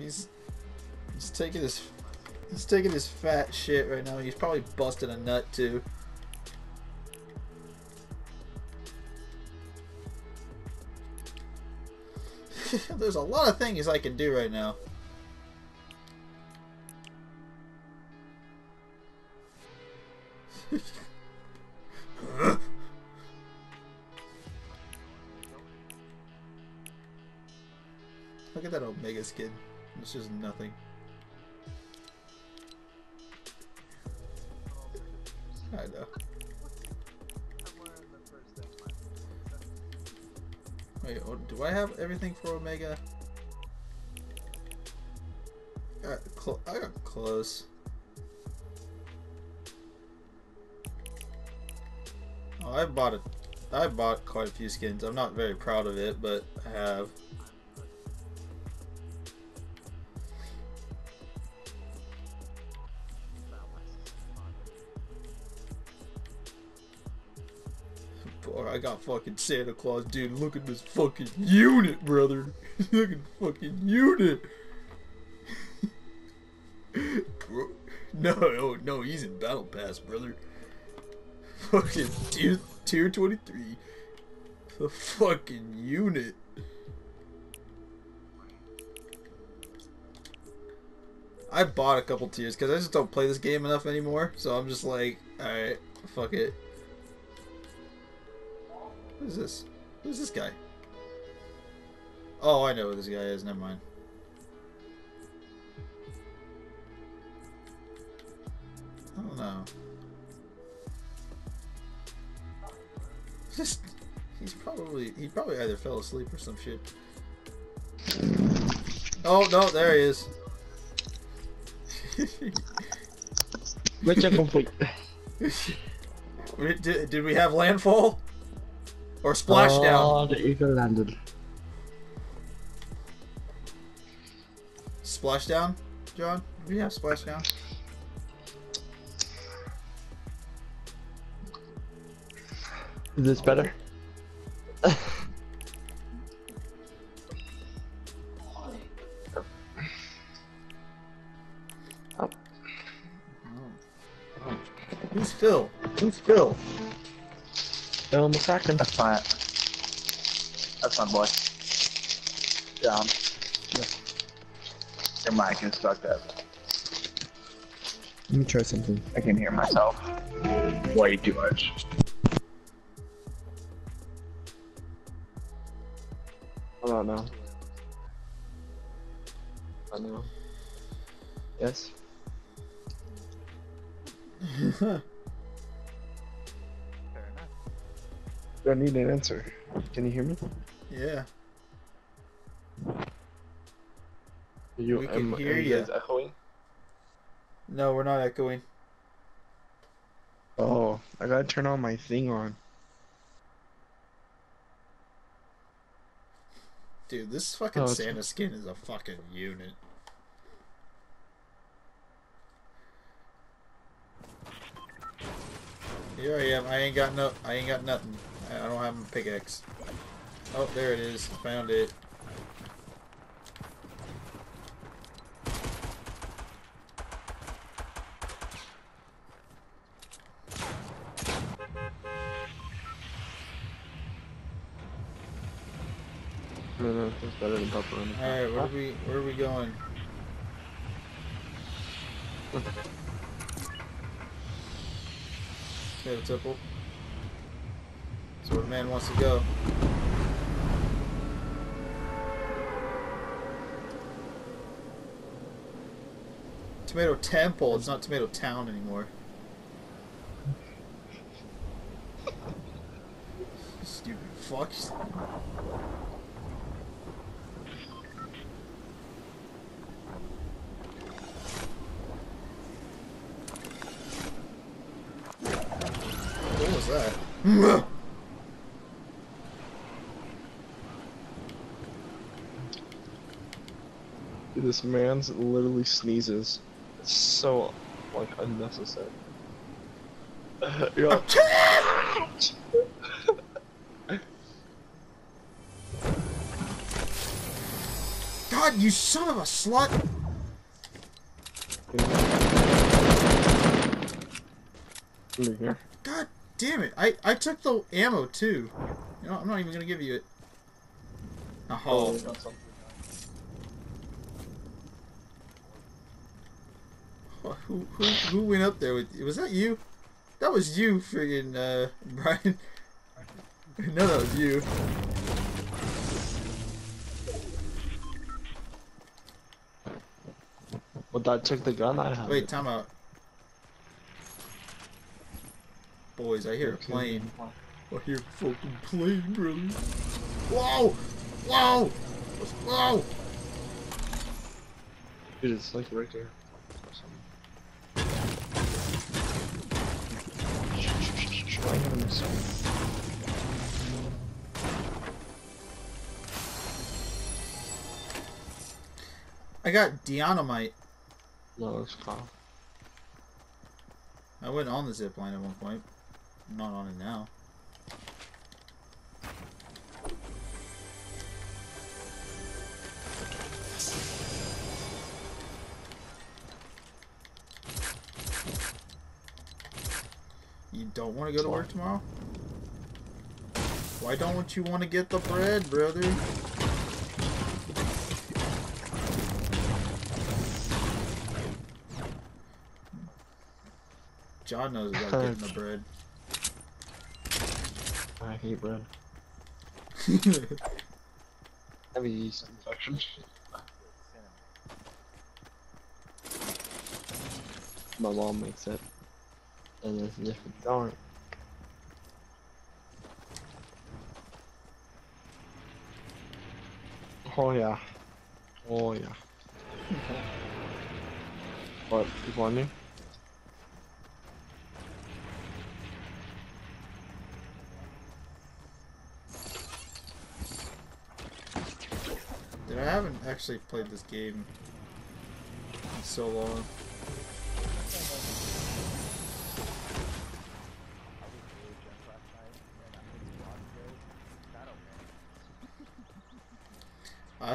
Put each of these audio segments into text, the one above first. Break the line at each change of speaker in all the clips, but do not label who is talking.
He's he's taking his he's taking his fat shit right now. He's probably busting a nut too. There's a lot of things I can do right now. Look at that Omega skin. It's just nothing. I know. Wait, oh, do I have everything for Omega? Got I got close. Oh, I bought it. I bought quite a few skins. I'm not very proud of it, but I have. Boy, I got fucking Santa Claus, dude. Look at this fucking unit, brother. look at fucking unit. Bro, no, oh, no, he's in Battle Pass, brother. Fucking tier, tier 23. The fucking unit. I bought a couple tiers because I just don't play this game enough anymore. So I'm just like, alright, fuck it. What is this? Who's this guy? Oh, I know who this guy is. Never mind. I don't know. Just, he's probably, he probably either fell asleep or some shit. Oh, no, there he is.
Mission complete.
Did, did we have landfall? Or splashdown?
Oh, the eagle landed.
Splashdown, John? Do we have splashdown?
Is this better? A second.
That's my. That's my boy. Down. Your mic is fucked up.
Let me try something.
I can hear myself way too much.
Hold on now. I know. Yes. I need an answer. Can you hear me?
yeah.
You
We can
am,
hear
you guys echoing?
No, we're not echoing.
Oh, I gotta turn on my thing on.
Dude, this fucking
Oh,
Santa skin is a fucking unit. Here I am. I ain't got no. I ain't got nothing. I don't have a pickaxe. Oh, there it is. Found it.
No, no, that's better than pepperoni.
All right, where are we? Where are we going? Tomato Temple. That's where the man wants to go. Tomato Temple. It's not Tomato Town anymore. Stupid fucks. What was that?
this man's literally sneezes. It's so like unnecessary.
God, you son of a slut! God damn it! I I took the ammo too. You know, I'm not even gonna give you it. Oh,
got something.
Who who who went up there with? Was that you? That was you, friggin' uh, Brian. no, that was you.
Well, that took the gun I had.
Wait, time out. Boys, I hear a plane. I hear a fucking plane, brother. Whoa! Whoa! Whoa!
Dude, it's like right there. I gotta miss one.
I got dynamite.
No, it's Kyle.
I went on the zip line at one point. I'm not on it now. To go to work tomorrow? Why don't you want to get the bread, brother? John knows about getting the bread.
I hate bread. Heavy yeast infection. My mom makes it. And if, if you Oh yeah. Oh yeah. what, you want me?
Dude, I haven't actually played this game in so long.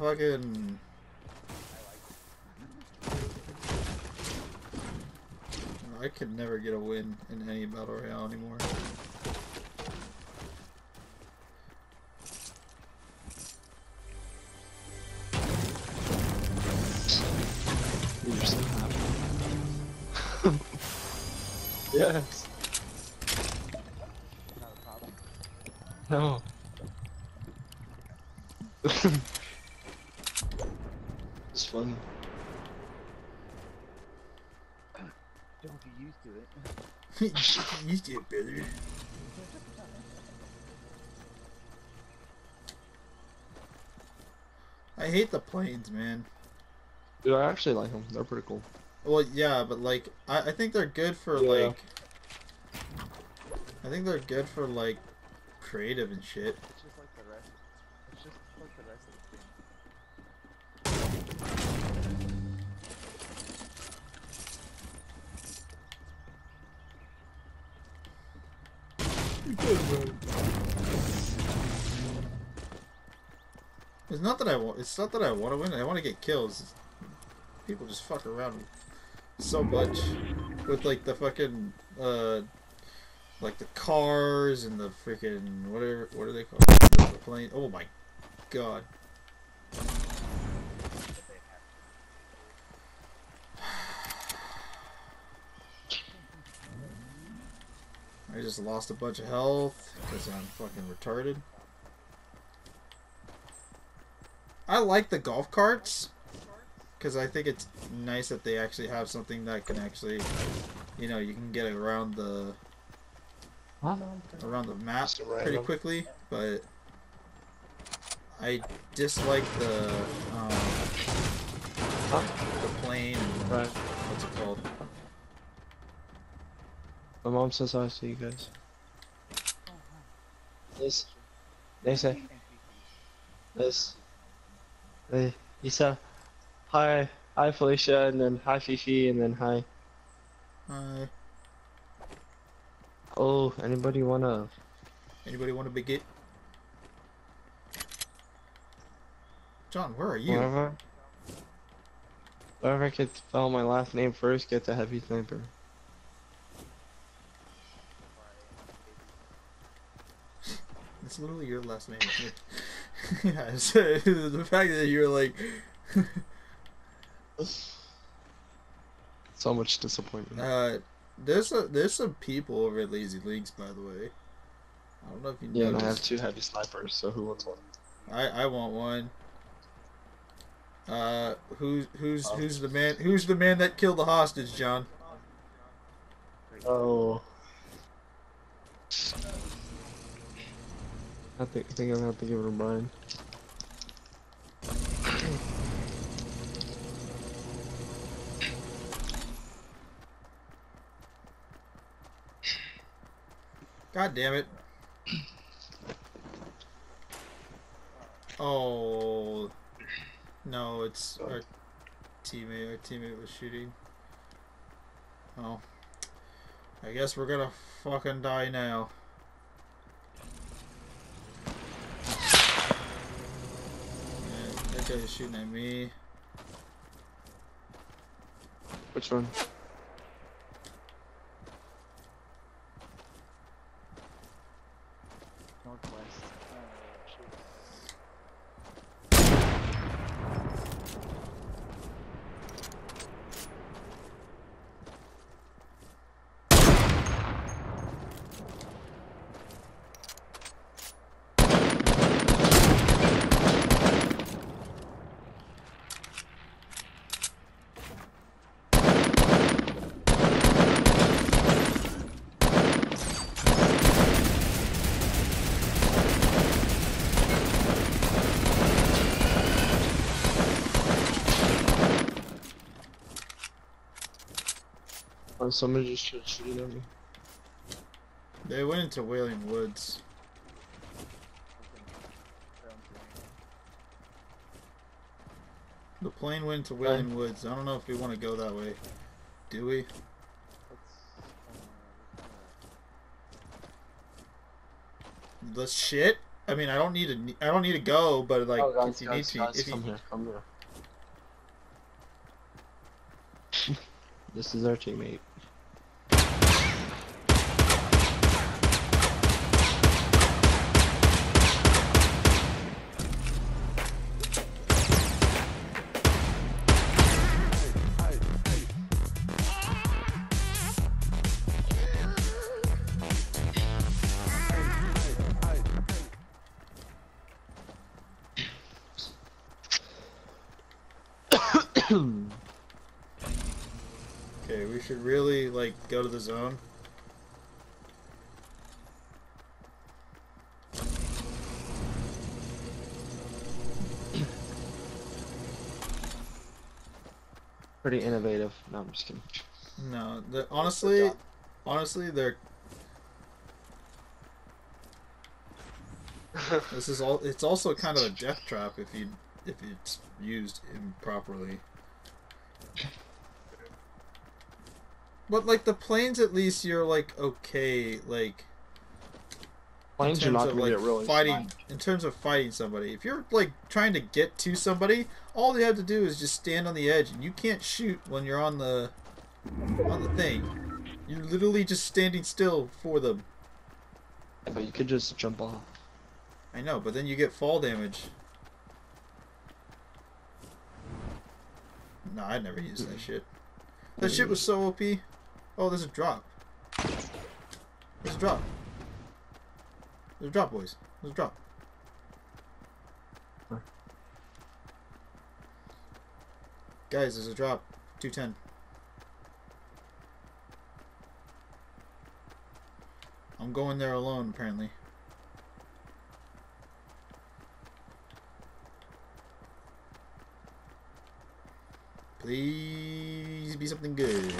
Fucking. I could never get a win in any battle royale anymore.
You're so happy. yes. No. it's funny.
Don't be used to it.
you did better. I hate the planes, man.
Dude, I actually like them. They're pretty cool.
Well, yeah, but like, I, I think they're good for
Yeah.
like. I think they're good for like creative and shit.
It's
not that I want. It's not that I want to win. I want to get kills. People just fuck around so much with like the fucking uh, like the cars and the freaking whatever. What are they called? The, plane. Oh my god. I just lost a bunch of health because I'm fucking retarded. I like the golf carts because I think it's nice that they actually have something that can actually, you know, you can get around the around the map pretty quickly. But I dislike the um, the plane. And,
Right.
What's it called?
My mom says I see you guys. Yes. They say. Yes. They. He said, hi, hi Felicia, and then hi Fifi, and then hi.
Hi.
Oh, anybody wanna?
anybody want to begin? John, where are you?
Whoever. Whoever can spell my last name first gets a heavy sniper.
It's literally your last name. yeah, the fact that you're like,
So much disappointment.
uh, there's a there's some people over at Lazy Leagues, by the way. I don't know if you
yeah, and I have two heavy snipers, so who wants one?
I I want one. Uh, who's who's
Oh.
who's the man? Who's the man that killed the hostage, John?
Oh. I think, I think I'm gonna have to give it Brian.
God damn it! Oh no, it's our teammate. Our teammate was shooting. Oh, I guess we're gonna fucking die now. That is shooting at me.
Which one?
Northwest. Uh, shoot.
Someone just tried shooting at me.
They went into Wailing Woods. The plane went to Wailing Woods. I don't know if we want to go that way. Do we?
Let's,
Let's shit. I mean, I don't need to. I don't need to go, but like,
oh, guys,
if you
guys,
need to,
guys,
if you,
come here, come here. this is our teammate.
okay, we should really like go to the zone.
Pretty innovative. No, I'm just kidding.
No, the, honestly, honestly, they're. This is all. It's also kind of a death trap if you if it's used improperly. But like the planes, at least you're like okay, like
Planes are not
of
gonna
like
get really
fighting.
flying.
In terms of fighting somebody, if you're like trying to get to somebody, all you have to do is just stand on the edge, and you can't shoot when you're on the on the thing. You're literally just standing still for them.
But you could just jump off.
I know, but then you get fall damage. No, I never used that shit. That shit was so OP. Oh, there's a drop. There's a drop. There's a drop, boys. There's a drop.
Where?
Guys, there's a drop. 210. I'm going there alone, apparently. Please be something good.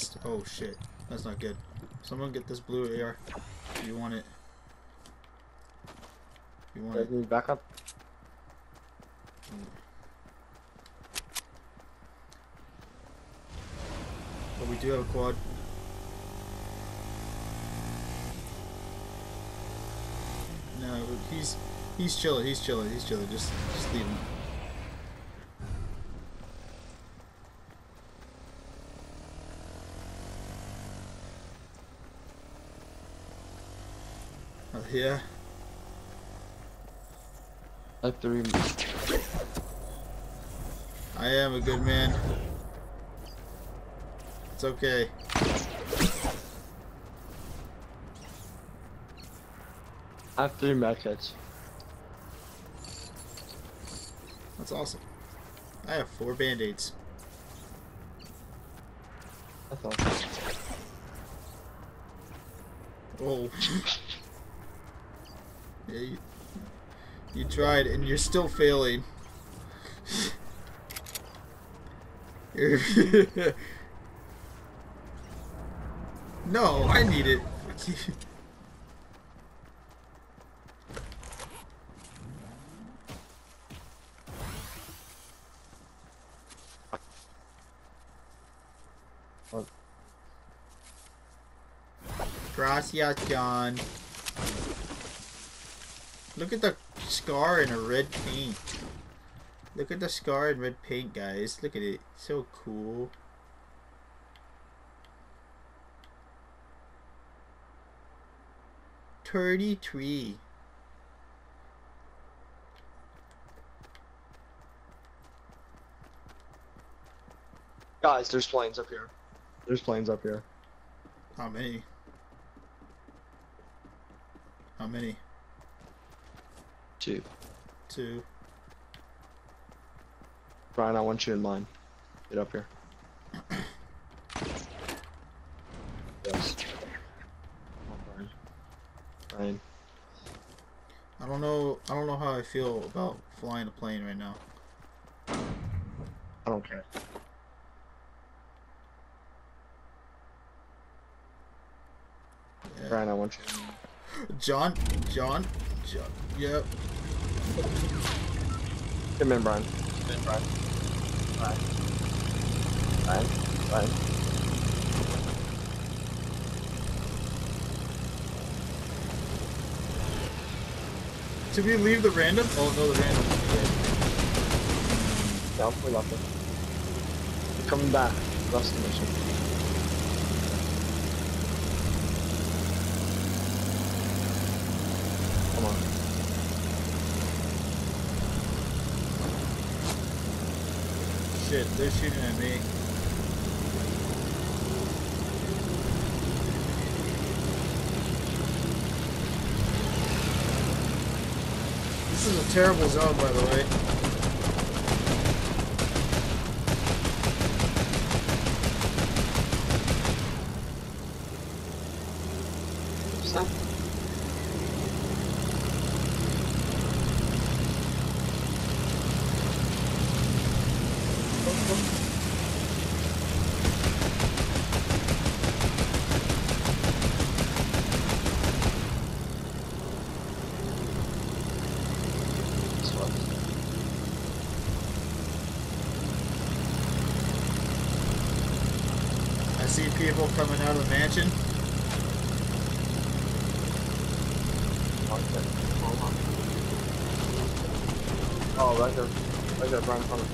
chest. Oh shit, that's not good. Someone get this blue AR. You want it. You want it.
Back up.
But we do have a quad. No, he's he's chilling. He's chilling. He's chilling. Just just leave him. Yeah.
I have three.
I am a good man. It's okay.
I have three medkits.
That's awesome. I have four band-aids.
That's all.
Oh. yeah, you, you tried and you're still failing. No, I need it. Gracias, John. Look at the scar in a red paint. Look at the scar in red paint, guys. Look at it. So cool. Thirty-three.
Guys, there's planes up here. There's planes up here.
How many? How many?
Two.
Two.
Brian, I want you in mine. Get up here. yes. On, Brian. Brian.
I don't know. I don't know how I feel about flying a plane right now.
I don't care.
Yeah.
Brian, I want you.
John. John. John. Yep.
Come in, Brian. Come in, Brian. Brian. Brian. Brian.
Did we leave the random? Oh no, the random.
No, we left it. We're coming back. Lost the mission. Come on.
Shit, they're shooting at me. This is a terrible zone, by the way.
Stop. This one.
People coming out of the mansion.
Okay. Hold on. Oh, right there. Right there, Brian, of.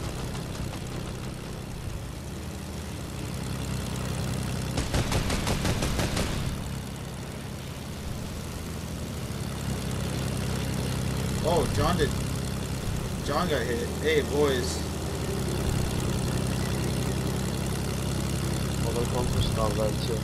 Oh, John did. John got hit. Hey, boys.
Oh, there's one person on red, too.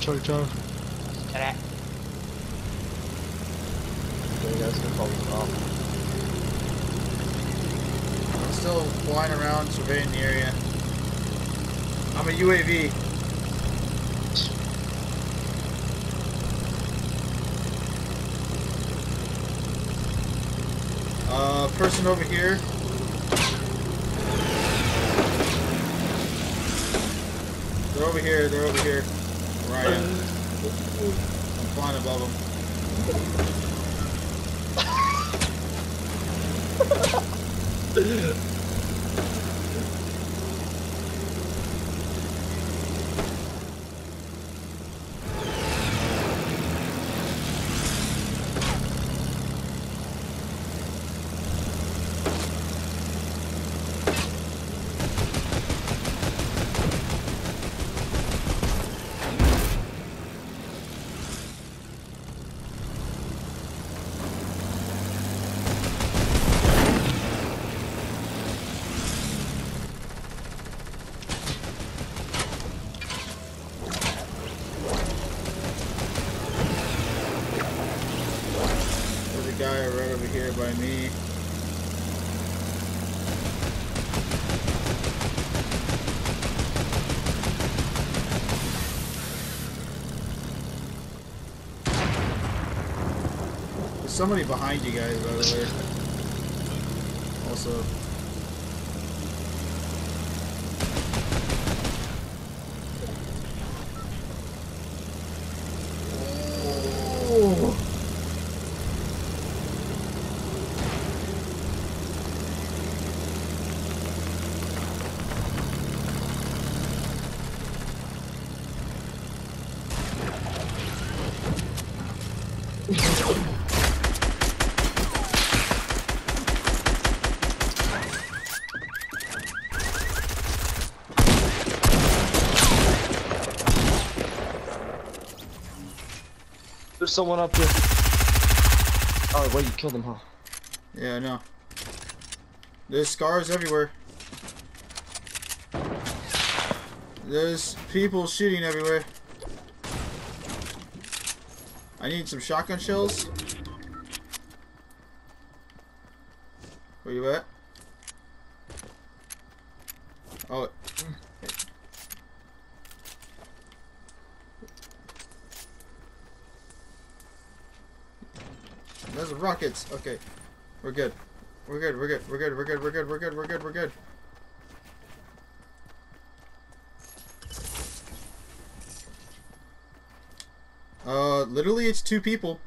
Chug chug. Yeah, you guys can call this off.
I'm still flying around, surveying the area. I'm a UAV. Uh, person over here. They're over here. They're over here. Where I am. I'm flying above them. here by me. There's somebody behind you guys, by the way. Also.
Someone up here. Oh, wait, you killed him, huh?
Yeah, I know. There's scars everywhere. There's people shooting everywhere. I need some shotgun shells. Where you at? Oh. Rockets. Okay. We're good. We're good. We're good. We're good. We're good. We're good. We're good. We're good. We're good. Uh, literally, it's two people.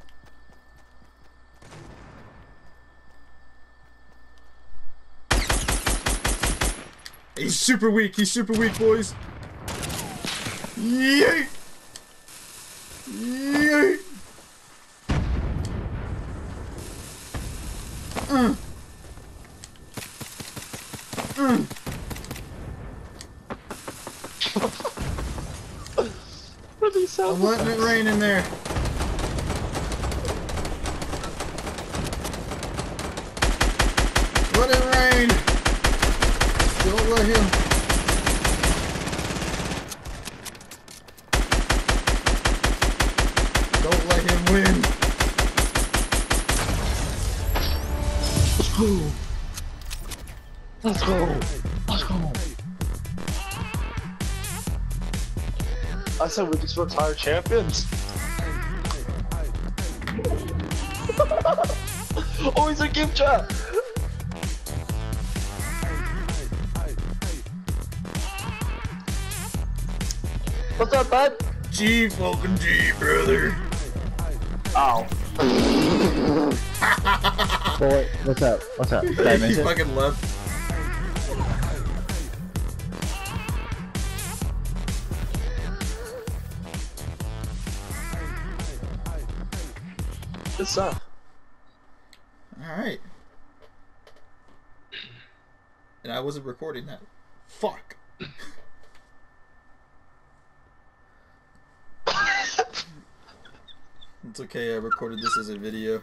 He's super weak. He's super weak, boys. Yeet! I'm letting it rain in there.
I said we just retire champions. oh, he's a gift trap! What's up, bud?
G fucking G, brother.
Ow.
Boy, what's up? What's up? Did I
he
miss it?
fucking left.
Stuff.
Alright. And I wasn't recording that. Fuck. It's okay, I recorded this as a video.